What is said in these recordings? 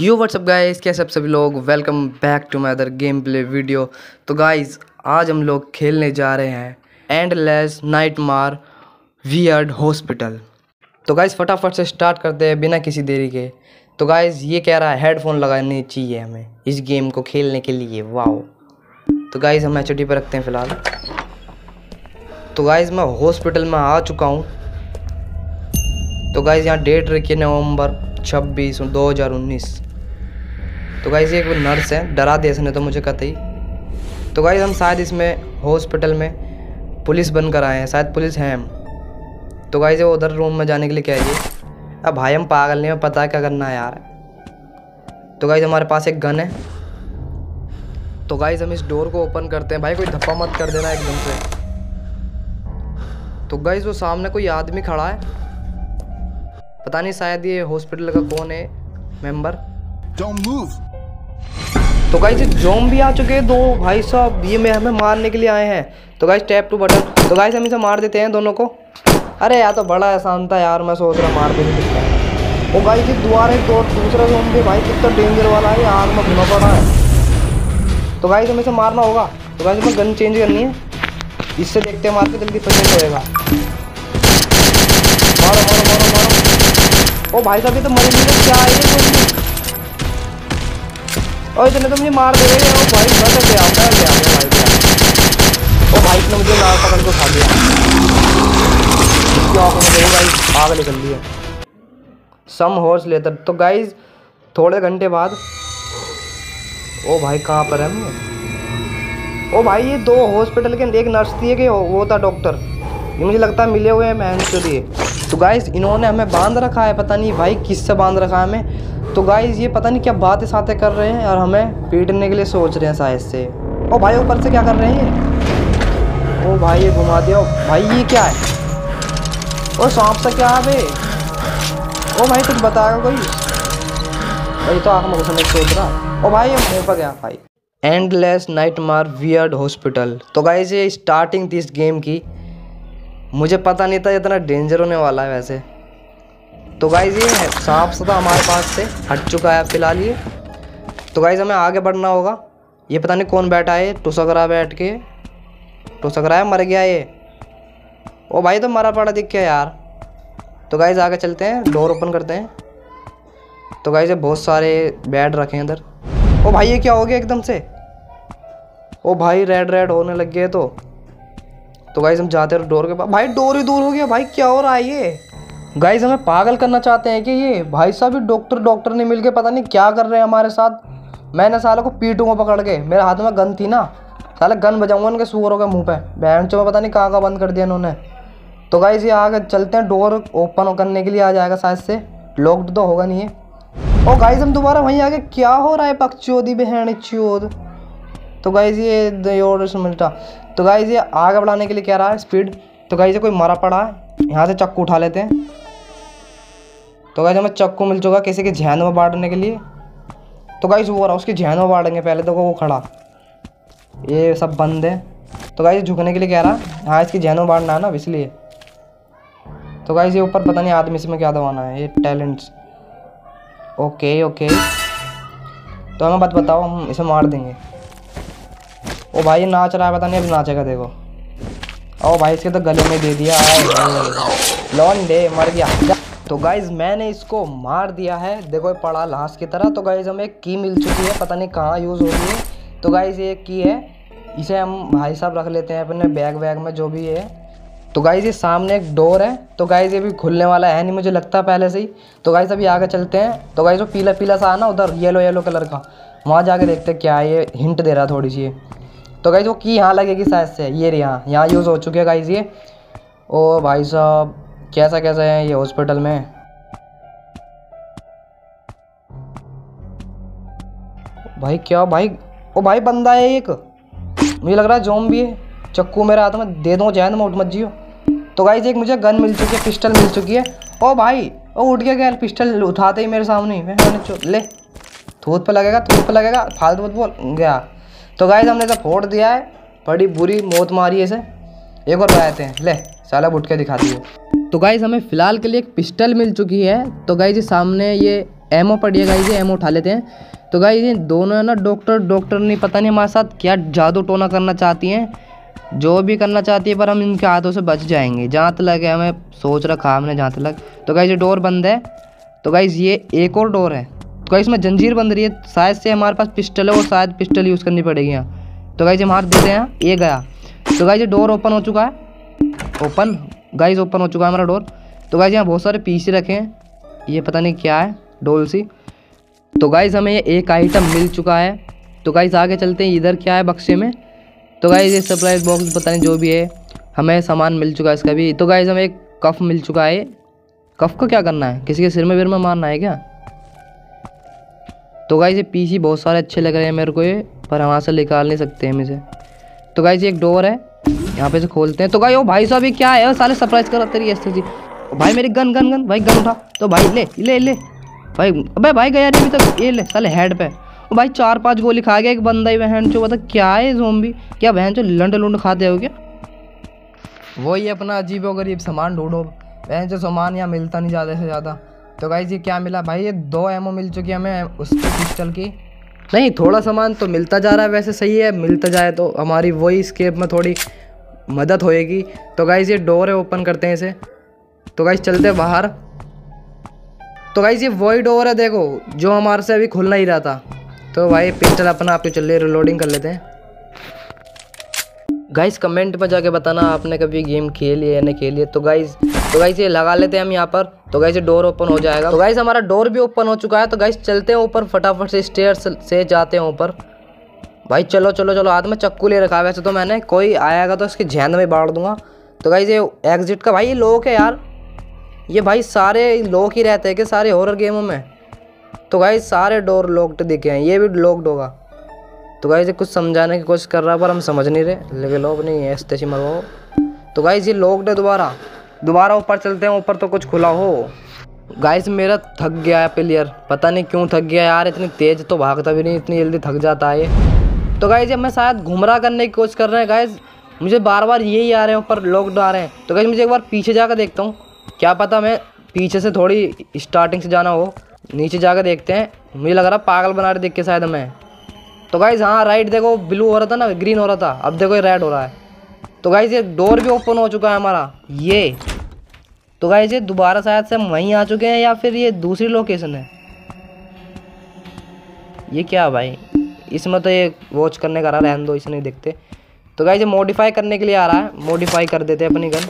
You WhatsApp guys कैसे आप सभी लोग? Welcome back to my other game play video तो गाइस आज हम लोग खेलने जा रहे हैं एंडलेस नाइट मार वियर्ड हॉस्पिटल तो गाइस फटाफट से स्टार्ट करते हैं बिना किसी देरी के. तो गाइस ये कह रहा है हेडफोन लगाने चाहिए हमें इस गेम को खेलने के लिए. वाओ तो गाइस हम एच पर रखते हैं फ़िलहाल. तो गाइस मैं हॉस्पिटल में आ चुका हूँ. तो गाइस यहाँ डेट रखी है नवंबर छब्बीस, दो हज़ार उन्नीस. तो गाइस ये एक नर्स है, डरा दिया इसने तो मुझे कतई। तो गाइस हम शायद इसमें हॉस्पिटल में पुलिस बनकर आए हैं, शायद पुलिस हैं हम। तो गाइस वो उधर रूम में जाने के लिए क्या है। अब भाई, हम पागल नहीं पता है क्या करना है यार। तो गाइस हमारे पास एक गन है। तो गाइस हम इस डोर को ओपन करते हैं। भाई, कोई धप्पा मत कर देना एकदम से। तो गाइस वो सामने कोई आदमी खड़ा है। पता नहीं शायद ये हॉस्पिटल का कौन है मेंबर Don't move. तो गाइस जोम भी आ चुके हैं, दो भाई साहब, ये में, हमें मारने के लिए आए हैं। तो गाइस टैप टू बटन तो गाइस हम इसे मार देते हैं दोनों को। अरे यार तो बड़ा आसान था यार, मैं सोच रहा मार भी नहीं सकता। वो गाइस ये दोबारा एक दो दूसरा जोम भी, भाई, कितना डेंजर वाला है, यार, में घुना पड़ा है। तो गाइस हमें इसे मारना होगा। तो गाइस हमें गन चेंज करनी है। इससे देखते हैं, मार के जल्दी पेशेंट होएगा। मारो मारो मारो मारो। ओ भाई साहब, ये तो मर नहीं क्या है? और इतने तो मुझे मार दे रहे हैं। भाई बस गया मैं गया मैं भाई गया ओ भाई ने मुझे लाल पकड़ के खा लिया इसकी आँखों में गाइस आग निकल रही है। सम हॉर्स लेटर तो गाइस थोड़े घंटे बाद ओ भाई, कहाँ पर है? हम ओ भाई, ये दो हॉस्पिटल के एक नर्स थी कि वो था डॉक्टर मुझे लगता है मिले हुए हैं मैं लिए। तो गाइस इन्होंने हमें बाँध रखा है, पता नहीं भाई किससे बाँध रखा है हमें। तो गाइस ये पता नहीं क्या बातें सातें कर रहे हैं और हमें पीटने के लिए सोच रहे हैं शायद से। ओ भाई, ऊपर से क्या कर रहे हैं ओ भाई, ये घुमा दिया। भाई, ये क्या है? ओ सांप सा क्या है बे ओ भाई, कुछ बताएगा कोई? भाई तो आँख में घुसने सोच रहा। ओ भाई, ये मुँह पर गया भाई। एंडलेस नाइट मार वियर्ड हॉस्पिटल तो गाइज़ ये स्टार्टिंग थी इस गेम की। मुझे पता नहीं था इतना डेंजर होने वाला है वैसे। तो गाइज़ ये सांप सा हमारे पास से हट चुका है फ़िलहाल ये। तो गाइज़ हमें आगे बढ़ना होगा। ये पता नहीं कौन बैठा है टुसक रहा बैठ के। टुसक रहा है, मर गया ये। ओ भाई तो मरा पड़ा दिख गया यार। तो गाइज़ आगे चलते हैं डोर ओपन करते हैं। तो गाइज़ बहुत सारे बेड रखे हैं इधर। ओ भाई, ये क्या हो गया एकदम से? ओ भाई रेड रेड होने लग गए तो। तो गाइज़ हम जाते हैं डोर के पास भाई, डोर ही दूर हो गया। भाई, क्या हो रहा है ये? गाइज़ हमें पागल करना चाहते हैं कि ये भाई साहब भी डॉक्टर डॉक्टर ने मिल के पता नहीं क्या कर रहे हैं हमारे साथ। मैंने सालों को पीटूँगा पकड़ के। मेरे हाथ में गन थी ना। साले गन बजाऊँगा उनके सुअरों के मुँह पे। बहन चो पता नहीं कहाँ का बंद कर दिया इन्होंने। तो गाइज़ ये आगे चलते हैं। डोर ओपन करने के लिए आ जाएगा शायद से। लॉक्ड तो होगा नहीं है ओ गाइज़ हम दोबारा वहीं आगे क्या हो रहा है पक्षोदी बहन चोद तो गाइज़ ये और तो गाइज़ ये आगे बढ़ाने के लिए क्या रहा है? स्पीड तो गाइज़ ये कोई मरा पड़ा है? यहाँ से चक्कू उठा लेते हैं। तो गाइज़ हमें चक्कू मिल चुका किसी के जहन में बांटने के लिए। तो गाइज़ वो रहा, उसके जहन में बांटेंगे पहले तो वो खड़ा। ये सब बंद है। तो गाइज़ झुकने के लिए कह रहा? है हाँ इसकी जहन में बांटना है ना, इसलिए। तो गाइज़ ये ऊपर पता नहीं आदमी इसमें क्या दबाना है, ये टैलेंट्स ओके ओके तो हमें बात, बताओ, हम इसे मार देंगे। ओ भाई नाच रहा है, पता नहीं अभी नाचेगा, देखो। ओ भाई, इसके तो गले में दे दिया लॉन डे मर गया। तो गाइज़ मैंने इसको मार दिया है। देखो पड़ा लाश की तरह। तो गाइज़ हमें की मिल चुकी है। पता नहीं कहाँ यूज़ हो रही है तो गाइज़ ये की है। इसे हम भाई साहब रख लेते हैं अपने बैग वैग में, जो भी है। तो गाइज़ ये सामने एक डोर है। तो गाइज़ ये भी खुलने वाला है नहीं, मुझे लगता पहले से ही। तो गाइज़ अभी आगे चलते हैं। तो गाइज़ वो पीला पीला सा है ना, उधर येलो येलो कलर का। वहाँ जाके देखते हैं क्या है, ये हिंट दे रहा थोड़ी सी तो गाइज़ वो की यहाँ लगेगी शायद से। ये यहाँ। यहाँ यूज़ हो चुके हैं गाइज़ ये। ओ भाई साहब, कैसा कैसा है ये हॉस्पिटल में? भाई क्या भाई? ओ भाई बंदा है एक। मुझे लग रहा है जोम भी है। चक्कू मेरे हाथ में दे दो जैन में उठ मत जियो तो गाइज़ एक मुझे गन मिल चुकी है पिस्टल मिल चुकी है। ओ भाई, ओ उठ गया क्या? पिस्टल उठाते ही मेरे सामने ही। मैंने ले। थूत पे लगेगा, थूत पे लगेगा। फालतू बोल। गया। तो गाइज़ हमने इसे फोड़ दिया है। बड़ी बुरी मौत मारी इसे। एक और आए हैं। ले, साला बुट के दिखाती है। तो गाइज़ हमें फ़िलहाल के लिए एक पिस्टल मिल चुकी है। तो गाइज़ सामने ये एमओ पड़ी है गाइज़ ये एमओ उठा लेते हैं। तो गाइज़ ये दोनों है ना डॉक्टर डॉक्टर नहीं, पता नहीं हमारे साथ क्या जादू टोना करना चाहती हैं। जो भी करना चाहती है, पर हम इनके हाथों से बच जाएँगे। जहाँ तक है, हमें सोच रखा हमने जहाँ तक। तो गाइज़ ये डोर बंद है। तो गाइज़ ये एक और डोर है। तो गाइज़ इसमें जंजीर बंद रही है। शायद से हमारे पास पिस्टल है और शायद पिस्टल यूज़ करनी पड़ेगी यहाँ। तो गाइज़ हम हाथ देते हैं। ये गया। तो ये डोर ओपन हो चुका है। ओपन गाइज़ ओपन हो चुका है हमारा डोर तो गाइज़ यहाँ बहुत सारे पीसी रखे हैं। ये पता नहीं क्या है डोल सी तो गाइज़ हमें एक आइटम मिल चुका है। तो गाइज़ आगे चलते हैं। इधर क्या है बक्से में? तो गाइज़ ये सरप्राइज़ बॉक्स पता नहीं जो भी है। हमें सामान मिल चुका है इसका भी। तो गाइज़ हमें एक कफ मिल चुका है। कफ को क्या करना है? किसी के सिर में विर में मारना है क्या? तो गाइज़ ये पीसी बहुत सारे अच्छे लग रहे हैं मेरे को ये, पर वहाँ से निकाल नहीं सकते हम इसे। तो गाइज़ एक डोर है, यहाँ पे से खोलते हैं। तो गाई ओ भाई साहब, ये क्या है? सारे सरप्राइज़ करा तेरी ऐसे जी भाई, मेरी गन गन गन भाई गन उठा। तो भाई, ले ले ले। भाई, अबे भाई, गया नहीं अभी तक। ये ले, साले हेड पे। भाई, चार पाँच गोली खा गया एक बंदा ही, बहन चो बता क्या है जोम्बी क्या बहन चो, लंड लुंड खाते हो क्या? वही अपना अजीब गरीब सामान ढूंढो। बहन जो सामान यहाँ मिलता नहीं ज़्यादा से ज़्यादा। तो गाई ये क्या मिला भाई? ये दो एमओ मिल चुकी है हमें उसकी पिस्टल की। नहीं, थोड़ा सामान तो मिलता जा रहा है, वैसे सही है, मिलता जाए तो हमारी वही स्केप में थोड़ी मदद होएगी। तो गाइज़ ये डोर है ओपन करते हैं इसे। तो गाइज़ चलते बाहर। तो गाइज़ ये वही डोर है, देखो, जो हमारे से अभी खुल नहीं रहा था। तो भाई पिस्टल अपना आपके चल रही रिलोडिंग कर लेते हैं। गाइस कमेंट में जाके बताना, आपने कभी गेम खेली या नहीं खेली है? तो गाइस तो गाइस ये लगा लेते हैं हम यहाँ पर। तो गाइस ये डोर ओपन हो जाएगा। तो गाइस हमारा डोर भी ओपन हो चुका है। तो गाइस चलते हैं ऊपर, फटाफट से स्टेयर से जाते हैं ऊपर। भाई, चलो चलो चलो, हाथ में चक्कू ले रखा वैसे तो मैंने, कोई आएगा तो उसकी झेंद में बाढ़ दूँगा। तो गाइस ये एग्जिट का, भाई, ये लोक है यार। ये भाई, सारे लोक ही रहते हैं कि सारे हॉरर गेमों में? तो भाई सारे डोर लॉक्ड दिखे हैं। ये भी लॉक्ड होगा। तो गाइज़ कुछ समझाने की कोशिश कर रहा है, पर हम समझ नहीं रहे। लेकिन लोग नहीं है ऐसे मरवाओ। तो गाइज़ ये लॉक्ड है दोबारा। दोबारा ऊपर चलते हैं, ऊपर तो कुछ खुला हो। गाइस मेरा थक गया है प्लेयर पता नहीं क्यों थक गया यार, इतनी तेज तो भागता भी नहीं, इतनी जल्दी थक जाता है तो गाइज़ मैं शायद घुमरा करने की कोशिश कर रहे हैं गाइज़ मुझे बार बार यही आ रहे हैं, ऊपर लोग आ रहे हैं। तो गाइज़ मुझे एक बार पीछे जाकर देखता हूँ। क्या पता मैं पीछे से थोड़ी स्टार्टिंग से जाना हो। नीचे जाकर देखते हैं। मुझे लग रहा पागल बना रहे देख के शायद हमें। तो गाइज़ हाँ राइट देखो ब्लू हो रहा था ना ग्रीन हो रहा था, अब देखो ये रेड हो रहा है। तो गाइज़ ये डोर भी ओपन हो चुका है हमारा, ये। तो गाइज़ ये दोबारा शायद से वहीं आ चुके हैं या फिर ये दूसरी लोकेशन है? ये क्या भाई? इसमें तो ये वॉच करने का रहा, रहने दो, इसे नहीं देखते। तो गाइज़ ये मॉडिफाई करने के लिए आ रहा है मॉडिफाई कर देते अपनी गन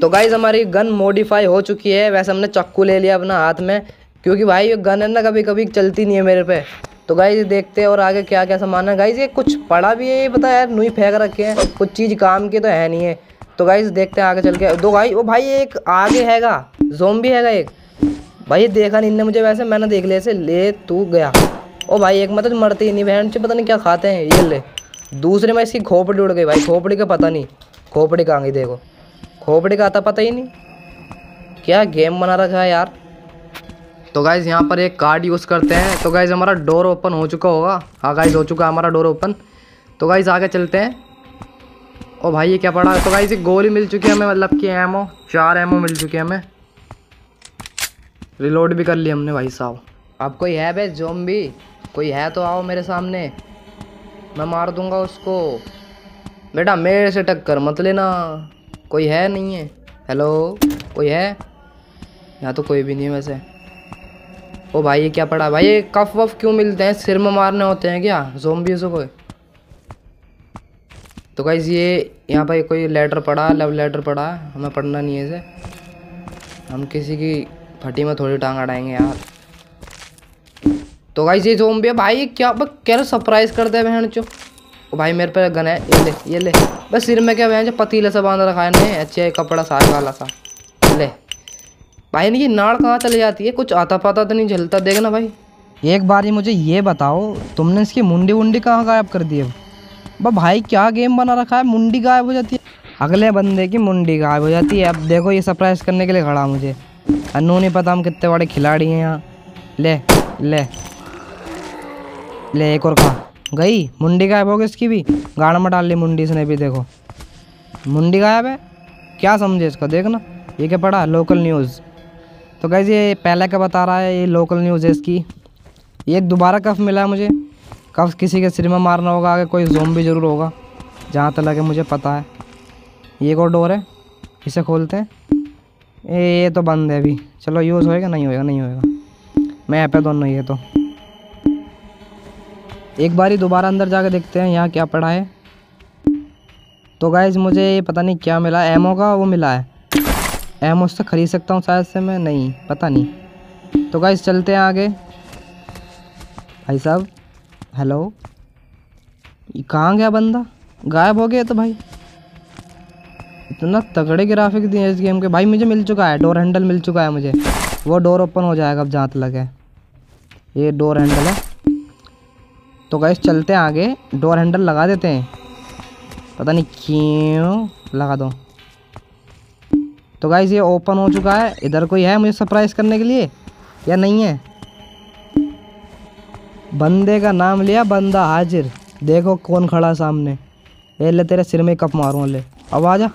तो गाइज़ हमारी गन मॉडिफाई हो चुकी है, वैसे हमने चक्कू ले लिया अपना हाथ में। क्योंकि भाई, ये गन है ना कभी कभी चलती नहीं है मेरे पे। तो गाइज़ देखते हैं और आगे क्या क्या सामान है। गाइज़ ये कुछ पड़ा भी है, ये पता यार, नुई फेंक रखे हैं। कुछ चीज़ काम की तो है नहीं है। तो गाइज़ देखते हैं आगे चल के। दो भाई वो भाई एक आगे हैगा जोम भी हैगा एक। भाई देखा नहीं मुझे वैसे, मैंने देख लिया ऐसे ले तू गया। ओ भाई, एक मतलब मरती ही नहीं, बहन से पता नहीं क्या खाते हैं, ये ले। दूसरे में इसकी खोपड़ी उड़ गई भाई, खोपड़ी का पता नहीं। खोपड़ी कहाँ गई, देखो। खोपड़ी का आता पता ही नहीं। क्या गेम बना रखा है यार। तो गाइज़ यहाँ पर एक कार्ड यूज़ करते हैं। तो गाइज़ हमारा डोर ओपन हो चुका होगा। हाँ गाइज़ हो चुका हमारा डोर ओपन तो गाइज़ आगे चलते हैं। ओ भाई, ये क्या पड़ा? तो गाइज़ एक गोली मिल चुकी है हमें मतलब कि एमओ चार एमओ मिल चुके हैं हमें। रिलोड भी कर लिया हमने भाई साहब। अब कोई है जोम भी कोई है तो आओ मेरे सामने। मैं मार दूँगा उसको। बेटा, मेरे से टक्कर मत लेना। कोई है नहीं है। हेलो कोई है? यहाँ तो कोई भी नहीं है वैसे। ओ भाई, ये क्या पड़ा? भाई, ये कफ वफ क्यों मिलते हैं? सिर में मारने होते हैं क्या? जोम्बियों को तो गाइज़ ये यहाँ पर कोई लेटर पड़ा लव लेटर पड़ा हमें पढ़ना नहीं है इसे। हम किसी की फटी में थोड़ी टांग अड़ाएँगे यार। तो गाइज़ ये जोम्बी भाई क्या क्या सरप्राइज़ कर हैं बहन चो। ओ भाई, मेरे पे गन है। ये ले ये ले। बस सिर में क्या बहन जो पतीले से बाँध रखा है नहीं अच्छे कपड़ा सारे वाला सा। भाई ये नाड़ कहाँ चले जाती है? कुछ आता पाता तो नहीं झलता देखना भाई। एक बार ही मुझे ये बताओ, तुमने इसकी मुंडी वुंडी कहाँ गायब कर दी है? भाई, क्या गेम बना रखा है? मुंडी गायब हो जाती है। अगले बंदे की मुंडी गायब हो जाती है। अब देखो ये सरप्राइज़ करने के लिए खड़ा मुझे। अनु, नहीं पता हम कितने बड़े खिलाड़ी हैं यहाँ। ले ले ले, एक और कहा गई? मुंडी गायब हो गई इसकी भी? गाड़ में डाल ली मुंडी इसने भी, देखो। मुंडी गायब है? क्या समझे इसका? देखना ये क्या पड़ा लोकल न्यूज़ तो गैस ये पहले का बता रहा है ये लोकल न्यूज़ है इसकी। ये दोबारा कफ मिला है मुझे। कफ किसी के सिर में मारना होगा, आगे कोई जोम भी ज़रूर होगा, जहाँ तक लगे मुझे पता है। ये एक और डोर है, इसे खोलते हैं। ये तो बंद है अभी। चलो यूज़ होएगा, नहीं होएगा नहीं होएगा। मैं यहाँ पे दोनों, ये तो। एक बार ही दोबारा अंदर जाके देखते हैं यहाँ क्या पड़ा है। तो गाइज़ मुझे पता नहीं क्या मिला। एमओ का वो मिला है। एमओ से ख़रीद सकता हूँ, शायद से मैं, नहीं, पता नहीं। तो गाइज़ चलते हैं आगे। भाई साहब हेलो कहाँ गया बंदा? गायब हो गया तो भाई। इतना तगड़े ग्राफिक दिए इस गेम के। भाई, मुझे मिल चुका है डोर हैंडल मिल चुका है मुझे। वो डोर ओपन हो जाएगा अब जहाँ तक लगे। ये डोर हैंडल है। तो गैस चलते हैं आगे। डोर हैंडल लगा देते हैं। पता नहीं क्यों लगा दो। तो गाइज़ ये ओपन हो चुका है। इधर कोई है मुझे सरप्राइज़ करने के लिए? या नहीं है? बंदे का नाम लिया, बंदा हाजिर। देखो कौन खड़ा सामने। ये ले तेरे सिर में कप मारूँ, ले। अब आ जा।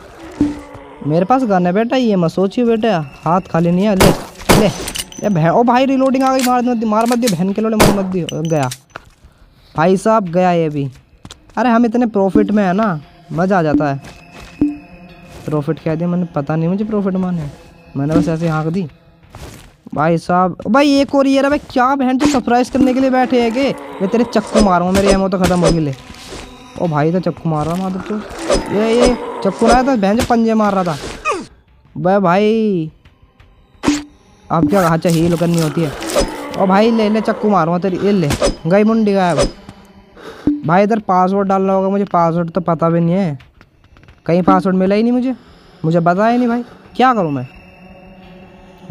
मेरे पास गन है बेटा, ये मैं सोचिए बेटा। हाथ खाली नहीं है, ले ले। ये ओ भाई रिलोडिंग आ गई, मार मत मार मत दी, बहन के लोड़े मार मत दी। गया। भाई साहब, गया ये भी। अरे, हम इतने प्रॉफिट में है ना, मज़ा आ जाता है। प्रॉफिट क्या दिया, मैंने पता नहीं मुझे प्रॉफिट माने मैंने बस ऐसे हाँक दी। भाई साहब, भाई एक और ये रहा, भाई क्या बहन जो सरप्राइज़ करने के लिए बैठे है के? मैं तेरे चक्कू मारूँगा मेरे एमओ तो खत्म होगी ले ओ भाई तो चक्कू मार रहा माधव तो। ये ये, चक्कू रहा था बहन जो पंजे मार रहा था। भाई भाई, अब क्या अच्छा हील करनी होती है। ओ भाई, ले ले, चक्कू मारूँगा तेरी, ये ले, गई मुंडी गायब। भाई, इधर पासवर्ड डालना होगा, मुझे पासवर्ड तो पता भी नहीं है। कहीं पासवर्ड मिला ही नहीं मुझे। मुझे बताया ही नहीं भाई। क्या करूँ मैं?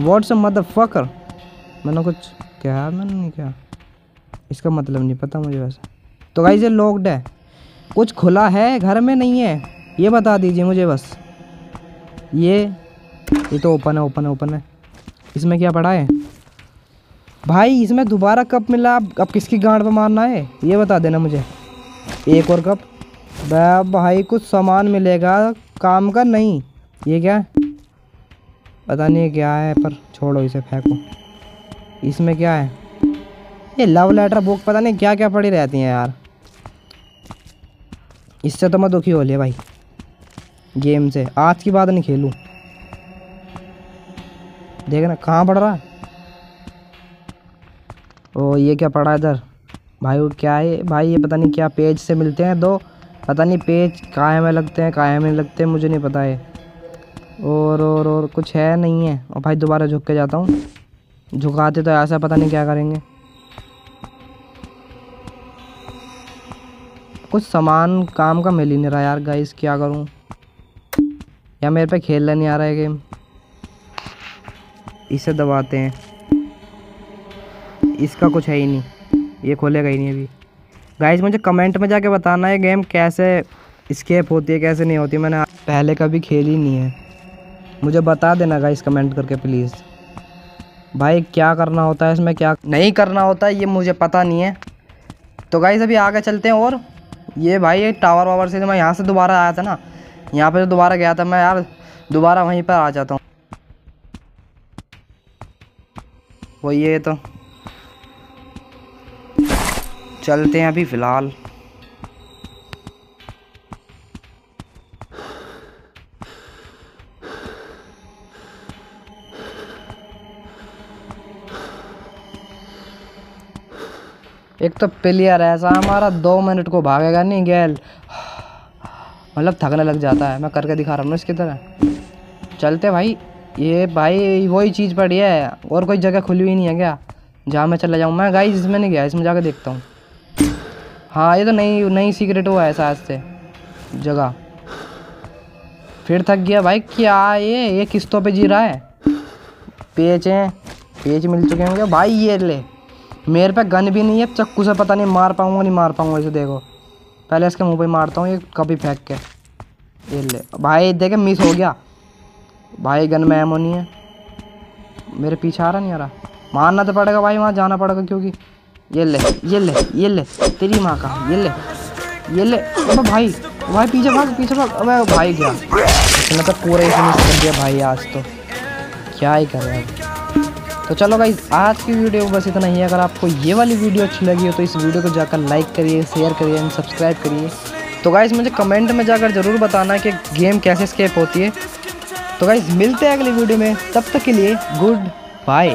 व्हाट्स मदर फकर मैंने कुछ क्या मैंने नहीं क्या इसका मतलब नहीं पता मुझे वैसे। तो भाई ये लॉकड है। कुछ खुला है, घर में नहीं है। ये बता दीजिए मुझे बस। ये ये तो ओपन है ओपन है ओपन है। इसमें क्या पड़ा है? भाई, इसमें दोबारा कप मिला। अब किसकी गांड पर मारना है? ये बता देना मुझे। एक और कप। भाई, कुछ सामान मिलेगा? काम का? नहीं। ये क्या? पता नहीं क्या है, पर छोड़ो इसे, फेंको। इसमें क्या है? ये लव लेटर बुक पता नहीं क्या क्या पड़ी रहती हैं यार। इससे तो मैं दुखी हो लिया भाई गेम से। आज की बात नहीं खेलूँ। देखना कहाँ पड़ रहा ओ, ये क्या पड़ा इधर? भाई, वो क्या है? भाई, ये पता नहीं क्या पेज से मिलते हैं दो। पता नहीं पेज काय में लगते हैं काय में लगते हैं मुझे नहीं पता है और और और कुछ है नहीं है। और भाई दोबारा झुक के जाता हूँ। झुकाते तो ऐसा पता नहीं क्या करेंगे। कुछ सामान, काम का मिल ही नहीं रहा यार गाइस क्या करूँ? या मेरे पे खेलना नहीं आ रहा है गेम इसे दबाते हैं। इसका कुछ है ही नहीं। ये खोलेगा ही नहीं अभी। गाइस मुझे कमेंट में जाके बताना है गेम कैसे स्केप होती है, कैसे नहीं होती। मैंने पहले कभी खेली नहीं है। मुझे बता देना गाइस कमेंट करके प्लीज़ भाई, क्या करना होता है इसमें, क्या नहीं करना होता ये मुझे पता नहीं है। तो गाइस अभी आगे चलते हैं और ये भाई टावर वावर से मैं यहाँ से दोबारा आया था ना। यहाँ पर दोबारा गया था, मैं यार दोबारा वहीं पर आ जाता हूँ। वो ये तो। चलते हैं अभी फ़िलहाल। एक तो प्लेयर ऐसा हमारा दो मिनट को भागेगा नहीं, गैल। मतलब थकने लग जाता है, मैं करके दिखा रहा हूँ इसकी तरह। चलते भाई, ये भाई, वही चीज़ पड़ी है, और कोई जगह खुली हुई नहीं है क्या? जहाँ मैं चला जाऊँ। मैं गाई इसमें नहीं गया, इसमें जाकर देखता हूँ। हाँ ये तो नई नई सीक्रेट हुआ है शायद से। जगह। फिर थक गया भाई, क्या ये? ये किस्तों पे जी रहा है? पेच हैं। पेच मिल चुके होंगे। भाई ये ले। मेरे पे गन भी नहीं है चक्कू से पता नहीं मार पाऊँगा, नहीं मार पाऊँगा इसे, देखो। पहले इसके मुँह पे मारता हूँ, ये कभी फेंक के। ये ले। भाई देखे मिस हो गया। भाई गन में एमो नहीं है। मेरे पीछे आ रहा नहीं आ रहा। मारना तो पड़ेगा भाई, वहाँ जाना पड़ेगा क्योंकि ये ले ये ले ये ले तेरी माँ का? ये ले ये ले अबे भाई भाई, पीछे भाग पीछे भाग। अबे भाई गया। इसने तो पूरा ही फिनिश कर दिया भाई आज तो। क्या ही कर रहे हैं? तो चलो भाई आज की वीडियो बस इतना ही है। अगर आपको ये वाली वीडियो अच्छी लगी हो तो इस वीडियो को जाकर लाइक करिए शेयर करिए एंड सब्सक्राइब करिए। तो गाइज़ मुझे कमेंट में जाकर ज़रूर बताना कि गेम कैसे स्केप होती है। तो गाइज़ मिलते हैं अगली वीडियो में। तब तक के लिए गुड बाय